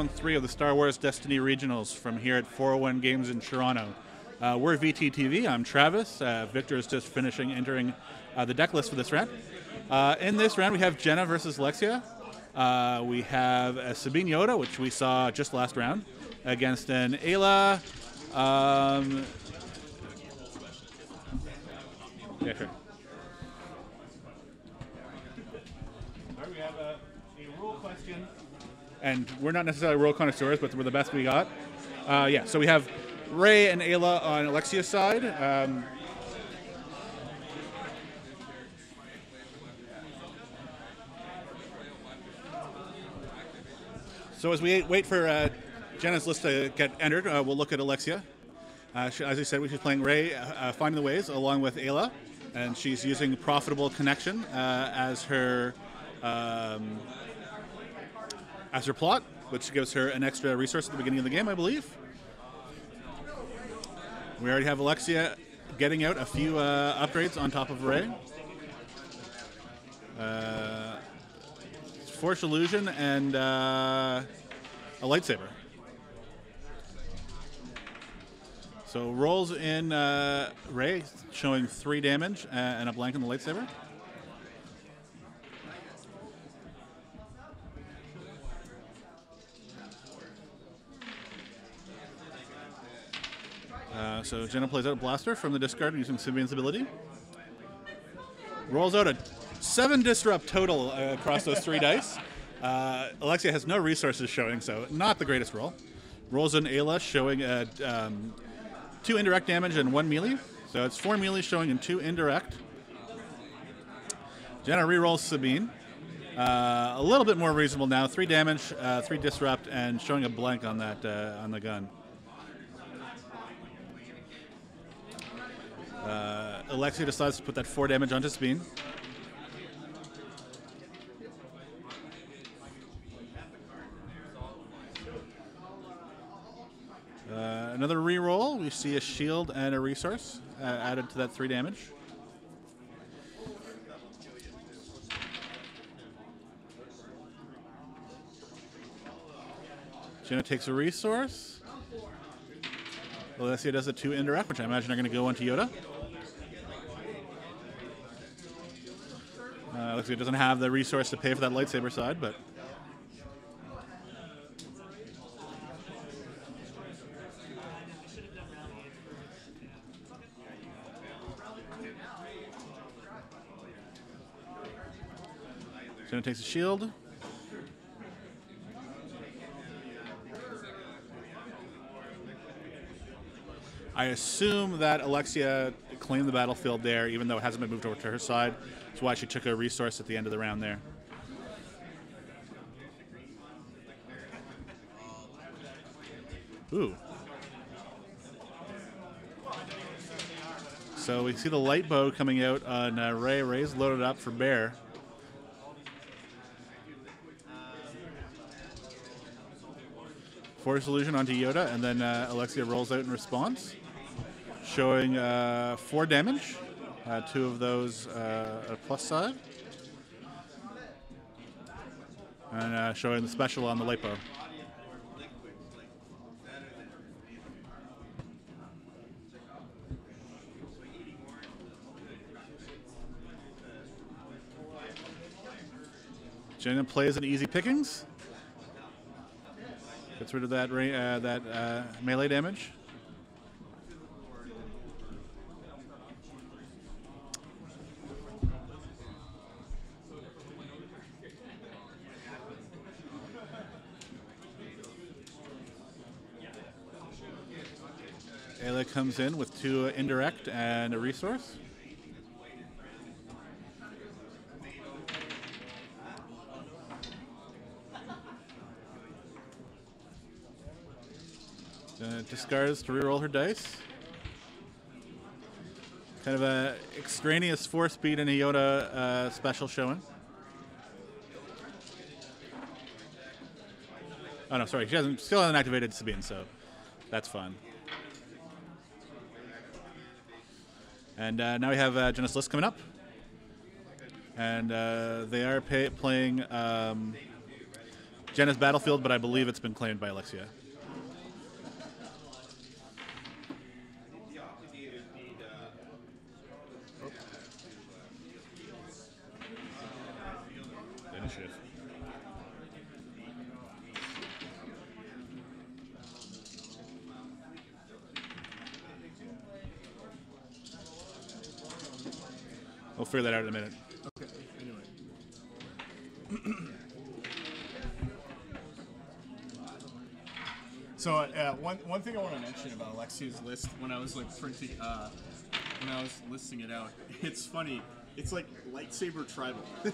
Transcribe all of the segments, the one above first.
round three of the Star Wars Destiny Regionals from here at 401 Games in Toronto. Uh, we're VTTV. I'm Travis. Uh, Victor is just finishing entering uh, the deck list for this round. Uh, in this round, we have Jenna versus Lexia. Uh, we have uh, Sabine Yoda, which we saw just last round, against an Ayla. Um, yeah, sure. We have a, a rule question. And we're not necessarily rule connoisseurs, but we're the best we got. Uh, yeah, so we have Rey and Ayla on Alexia's side. Um, so as we wait for uh, Jenna's list to get entered, uh, we'll look at Alexia. Uh, as I said, she's playing Rey, uh, uh, Finding the Ways, along with Ayla, and she's using Profitable Connection as her um, as her plot, which gives her an extra resource at the beginning of the game, I believe. We already have Alexia getting out a few uh, upgrades on top of Rey. Uh, Force Illusion and uh, a lightsaber. So rolls in uh, Rey, showing three damage and a blank on the lightsaber. So Jenna plays out a blaster from the discard using Sabine's ability. Rolls out a seven disrupt total uh, across those three dice. Uh, Alexia has no resources showing, so not the greatest roll. Rolls an Ayla showing uh, um, two indirect damage and one melee. So it's four melee showing and two indirect. Jenna rerolls Sabine. Uh, a little bit more reasonable now. Three damage, uh, three disrupt, and showing a blank on that uh, on the gun. Uh, Alexia decides to put that four damage onto Sabine. Uh, another reroll. We see a shield and a resource uh, added to that three damage. Jenna takes a resource. Alessia does a two indirect, which I imagine are going to go onto Yoda. Uh, looks like it doesn't have the resource to pay for that lightsaber side, but Jenna takes a shield. I assume that Alexia claimed the battlefield there, even though it hasn't been moved over to her side. That's why she took a resource at the end of the round there. Ooh. So we see the light bow coming out on uh, Rey. Rey's loaded up for Bear. Force illusion onto Yoda, and then uh, Alexia rolls out in response, showing uh, four damage. Uh, two of those uh, plus side, and uh, showing the special on the bow. Jenna plays an easy pickings. Gets rid of that uh, that uh, melee damage. Ayla comes in with two indirect and a resource. Uh, discards to reroll her dice. Kind of a extraneous four speed and a Yoda uh, special showing. Oh no, sorry, she hasn't still hasn't activated Sabine, so that's fun. And uh, now we have uh, Jenna's List coming up, and uh, they are pay- playing um, Jenna's battlefield, but I believe it's been claimed by Alexia. Figure that out in a minute. Okay. Anyway. so uh, one one thing I want to mention about Alexia's list when I was like printing uh, when I was listing it out, it's funny. It's like lightsaber tribal.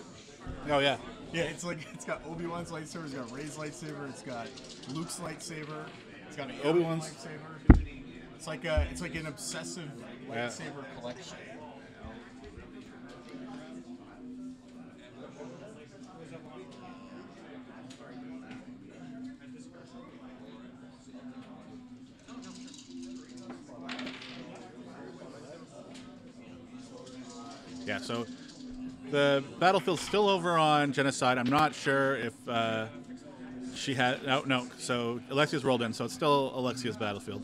Oh yeah. yeah, it's like it's got Obi Wan's lightsaber, it's got Rey's lightsaber, it's got Luke's lightsaber, it's got an Obi-Wan's- lightsaber. It's like a it's like an obsessive Yeah. lightsaber collection. Yeah, so the battlefield's still over on Jenna's side. I'm not sure if uh, she had. No, no. So Alexia's rolled in, so it's still Alexia's battlefield.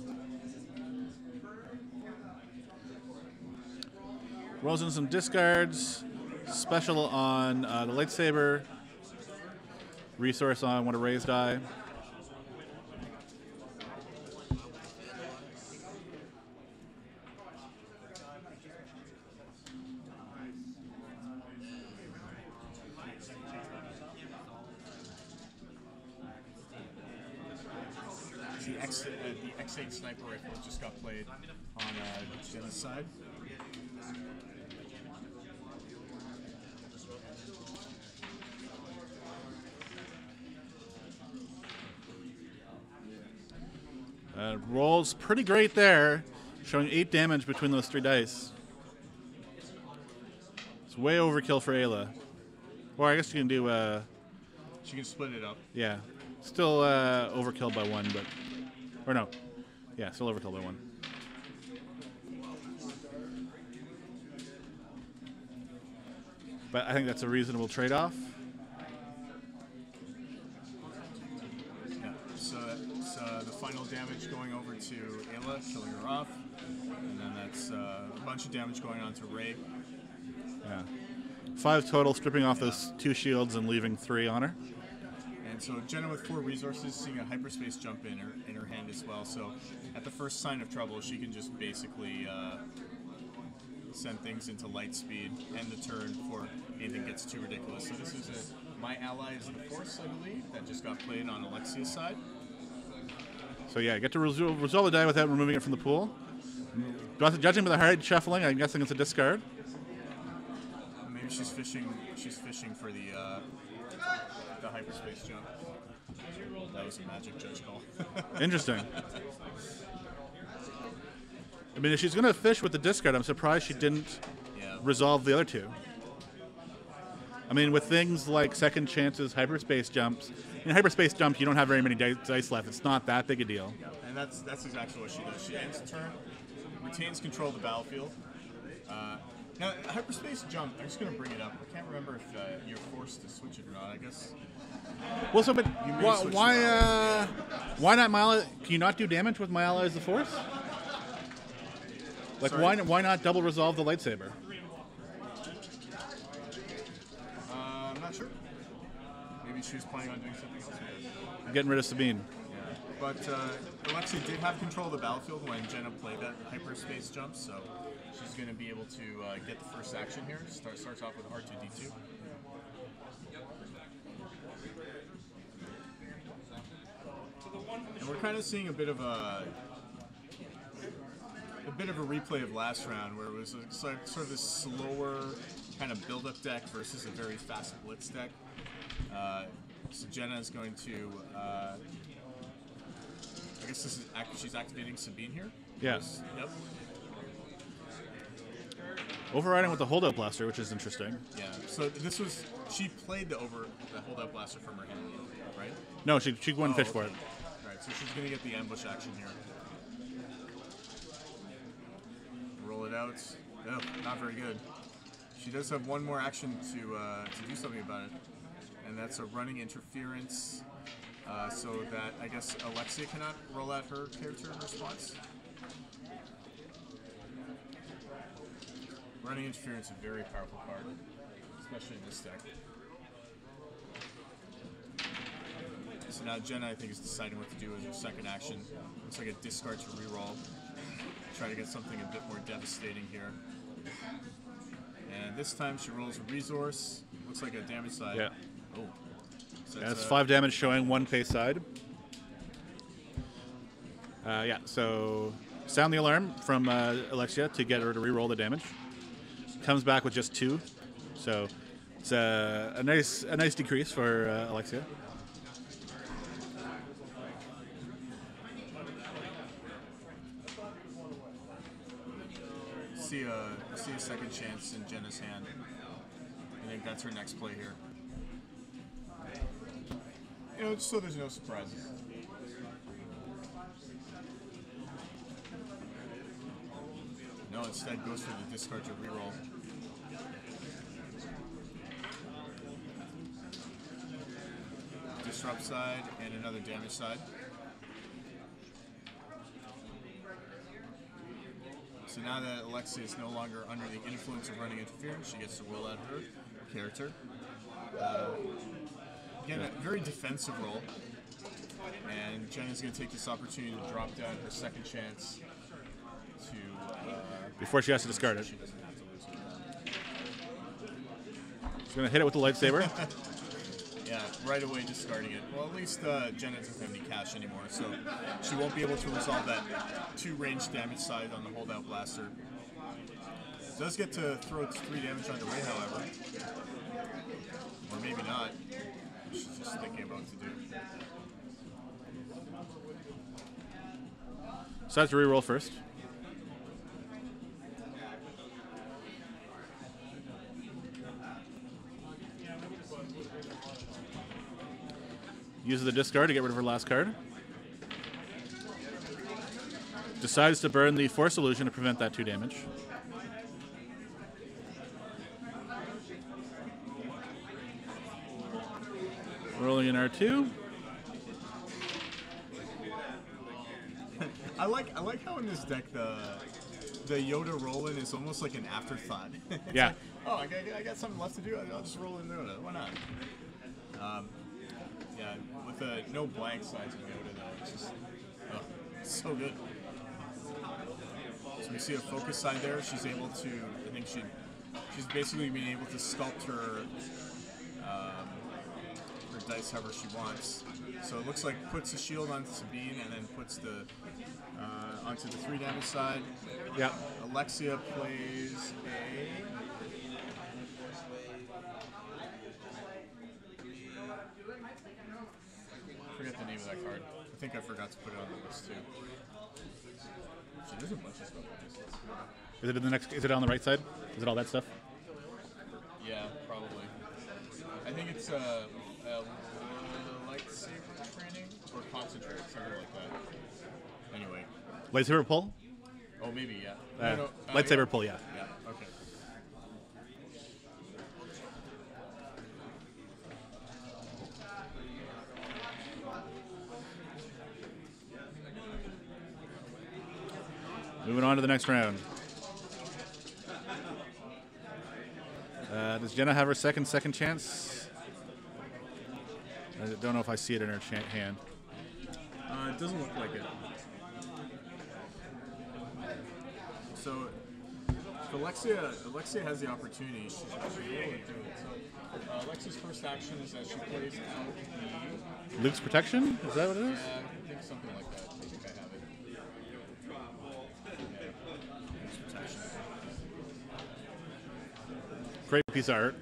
Rolls in some discards. Special on uh, the lightsaber. Resource on one of Rey's die. The X, uh, the X8 sniper rifle just got played on uh, Jenna's side. Uh, rolls pretty great there, showing eight damage between those three dice. It's way overkill for Ayla. Or I guess you can do, uh, She can split it up. yeah, still uh, overkill by one, but or no, yeah, still overkill by one. But I think that's a reasonable trade-off. Yeah. So the final damage going over to Ayla, killing her off, and then that's uh, a bunch of damage going on to Rey. Yeah, five total, stripping off those two shields and leaving three on her. And so Jenna with four resources, seeing a hyperspace jump in her in her hand as well. So at the first sign of trouble, she can just basically uh, send things into light speed, end the turn before anything gets too ridiculous. So this is a my ally is the force, I believe, that just got played on Alexia's side. So yeah, get to resolve, resolve the die without removing it from the pool. Judging by the hard shuffling, I'm guessing it's a discard. Maybe she's fishing. She's fishing for the uh, the hyperspace jump. That was a magic judge call. Interesting. I mean, if she's going to fish with the discard, I'm surprised she didn't yeah. resolve the other two. I mean, with things like second chances, hyperspace jumps. In hyperspace jump, you don't have very many dice left. It's not that big a deal. And that's that's exactly what she does. She ends the turn, retains control of the battlefield. Uh, now, hyperspace jump. I'm just gonna bring it up. I can't remember if uh, you're forced to switch it or not. I guess. Well, so but why, why, uh, why not my ally? Can you not do damage with my ally as the force? Like, Sorry? why, why not double resolve the lightsaber? Uh, I'm not sure. She was planning on doing something else. with it. Getting rid of Sabine. But uh, did have control of the battlefield when Jenna played that hyperspace jump, so she's going to be able to uh, get the first action here. Start, starts off with R2D2. And we're kind of seeing a bit of a a bit of a replay of last round, where it was a, sort of- sort of this slower kind of build-up deck versus a very fast blitz deck. Uh, so Jenna is going to. Uh, I guess this is act- she's activating Sabine here. Yes. Yep. Overriding with the holdout blaster, which is interesting. Yeah. So this was she played the over the holdout blaster from her hand, right? No, she, she went Oh, fish for it. Right. So she's gonna get the ambush action here. Roll it out. Oh, not very good. She does have one more action to uh, to do something about it. And that's a running interference. Uh, so that I guess Alexia cannot roll out her character in response. Running interference is a very powerful card, especially in this deck. So now Jenna, I think, is deciding what to do as her second action. Looks like a discard to reroll. Try to get something a bit more devastating here. And this time she rolls a resource. Looks like a damage side. Yeah. So That's a- five damage showing one face side. Uh, yeah, so sound the alarm from uh, Alexia to get her to re-roll the damage. Comes back with just two, so it's a, a nice a nice decrease for uh, Alexia. see a see a second chance in Jenna's hand. I think that's her next play here. You know, so there's no surprises. No, instead goes for the discard to reroll. Disrupt side and another damage side. So now that Alexia is no longer under the influence of running interference, she gets to roll out her character. Uh, again, a very defensive role. And Jenna's going to take this opportunity to drop down her second chance to. Uh, Before she has to discard it, she doesn't have to lose it. she's gonna hit it with the lightsaber. Yeah, right away discarding it. Well, at least uh, Jenna doesn't have any cash anymore, so she won't be able to resolve that two range damage side on the holdout blaster. Does get to throw three damage on the way, however. Or maybe not. Just thinking about to do. So I have to re-roll first. Uses the discard to get rid of her last card. Decides to burn the Force Illusion to prevent that two damage. Rolling in R2. I like I like how in this deck the the Yoda roll-in is almost like an afterthought. Yeah. like, oh, I got, I got something left to do. I'll just roll in Yoda. Why not? Um, yeah, with the no blank sides of Yoda though, it's just oh, it's so good. So we see a focus side there. She's able to. I think she she's basically being able to sculpt her her dice however she wants. So it looks like puts the shield on Sabine and then puts the uh, onto the three damage side. Yeah. Alexia plays a. I forget the name of that card. I think I forgot to put it on the list too. There's a bunch of stuff on this list. Is it in the next? Is it on the right side? Is it all that stuff? Yeah, probably. I think it's uh, uh, lightsaber training or concentrate, something like that. Anyway. Lightsaber pull. Oh, maybe, yeah. Uh, No, no, uh, lightsaber yeah. pull. Yeah. Yeah, okay. Moving on to the next round. Uh, does Jenna have her second second chance? I don't know if I see it in her hand. Uh, it doesn't look like it. So, Alexia, Alexia has the opportunity. She's, she's able to do it. So, uh, Alexia's first action is that she plays out the. Luke's protection? Is that what it is? Uh, I think something like that. I think I have it. Yeah. Luke's protection. Great piece of art.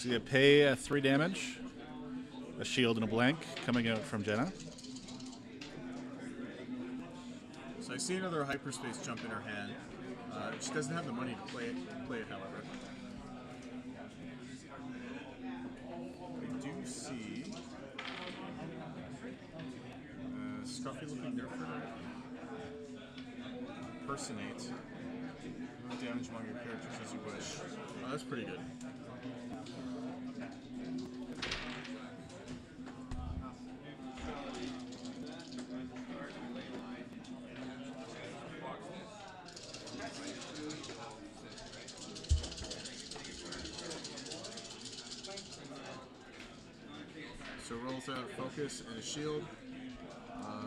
So you pay uh, three damage, a shield and a blank coming out from Jenna. So I see another hyperspace jump in her hand. Uh, she doesn't have the money to play it, play it however. I do see Scruffy looking Nerfer. Personate. Remove damage among your characters as you wish. Oh, that's pretty good. So rolls out a focus and a shield. Uh,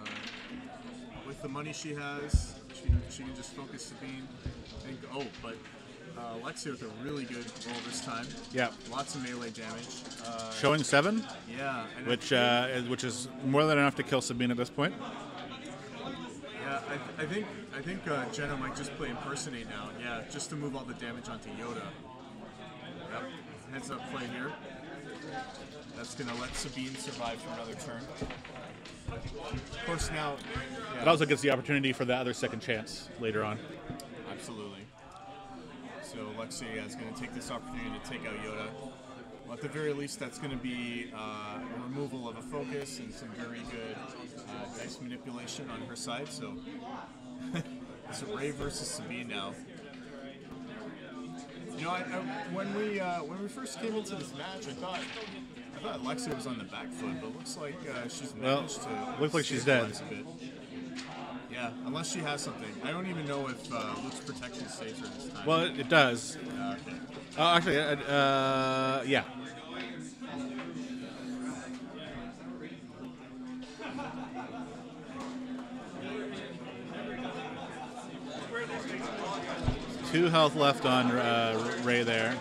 with the money she has, she, she can just focus Sabine and go. Oh, but uh, Lexia with a really good roll this time. Yeah. Lots of melee damage. Uh, Showing seven, yeah. And which uh, is, which is more than enough to kill Sabine at this point. Yeah, I, th- I think I think uh, Jenna might just play impersonate now. Yeah, just to move all the damage onto Yoda. Yep. Heads up play here. That's gonna let Sabine survive for another turn. Of course, now. It also gives the opportunity for the other second chance later on. Absolutely. So Lexia is going to take this opportunity to take out Yoda. Well, at the very least, that's going to be uh, a removal of a focus and some very good uh, dice manipulation on her side. So it's a Rey versus Sabine now. You know, I, I, when we uh, when we first came into this match, I thought I thought Lexia was on the back foot, but looks like uh, she's Well, managed to looks like she's dead. stabilize a bit. Yeah, unless she has something. I don't even know if uh, Luke's protection saves her this time. Well, it, it does. Uh, okay. Oh, actually, uh, uh, yeah. Two health left on uh, Rey there.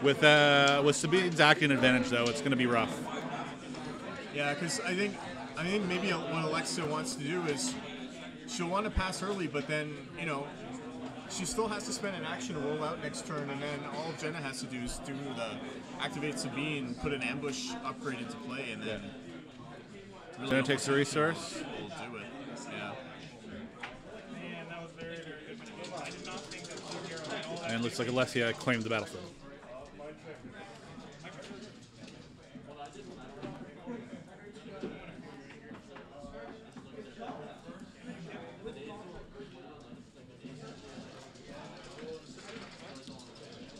With uh, with Sabine's acting advantage, though, it's going to be rough. Yeah, because I think I think maybe what Alexa wants to do is she'll want to pass early, but then you know she still has to spend an action to roll out next turn, and then all Jenna has to do is do the activate Sabine, put an ambush upgrade into play, and then. really Jenna takes the almost resource. Will do it. Yeah. And it looks like Alessia claimed the battlefield.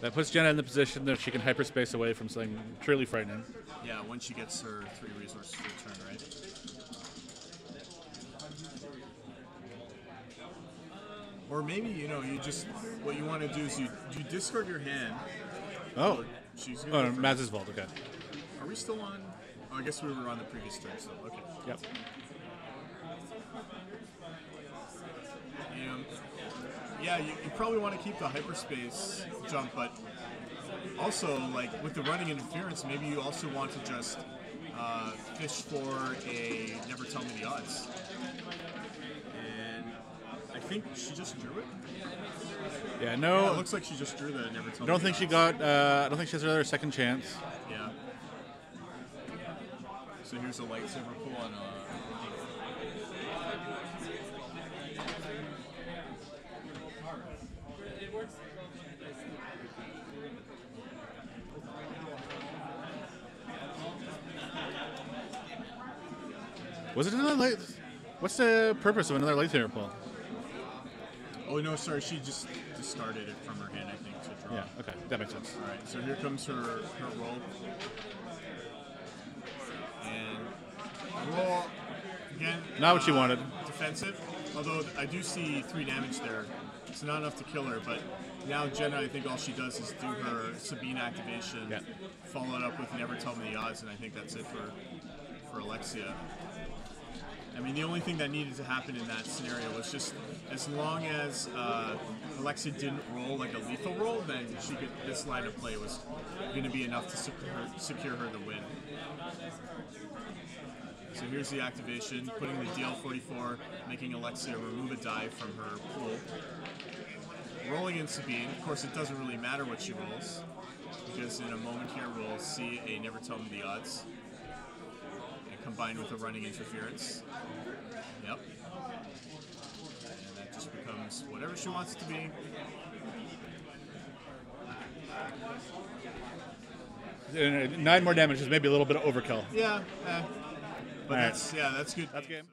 That puts Jenna in the position that she can hyperspace away from something truly frightening. Yeah, once she gets her three resources to turn, right? Or maybe you know you just what you want to do is you you discard your hand. Oh, She's oh, gonna no, Maz's vault. Okay. Are we still on? Oh, I guess we were on the previous turn still. Okay. Yep. Um, yeah, you, you probably want to keep the hyperspace jump, but also like with the running interference, maybe you also want to just uh, fish for a never tell me the odds. And I think she just drew it. Yeah. Yeah, No. it looks like she just drew the never tell I me don't the think she odds. got. Uh, I don't think she has another second chance. Yeah. So here's a lightsaber pull on. Uh, Was it another light? What's the purpose of another lightsaber pull? oh no, sorry, she just discarded it from her hand, I think, to draw. Yeah. Okay, that makes sense. All right, so here comes her her roll, and roll again. Not what you uh, wanted. Defensive, although I do see three damage there. It's not enough to kill her, but now Jenna, I think all she does is do her Sabine activation, Yeah. follow it up with Never Tell Me the Odds, and I think that's it for for Alexia. I mean, the only thing that needed to happen in that scenario was just as long as uh, Alexia didn't roll like a lethal roll, then she could. This line of play was going to be enough to secure, secure her the win. So here's the activation, putting the DL44, making Alexia remove a die from her pool. Rolling in Sabine. Of course, it doesn't really matter what she rolls, because in a moment here we'll see a Never Tell Me the Odds combined with a running interference. Yep. And that just becomes whatever she wants it to be. Uh, Nine more damage is maybe a little bit of overkill. Yeah, eh. but Alright. that's yeah, that's good. That's game.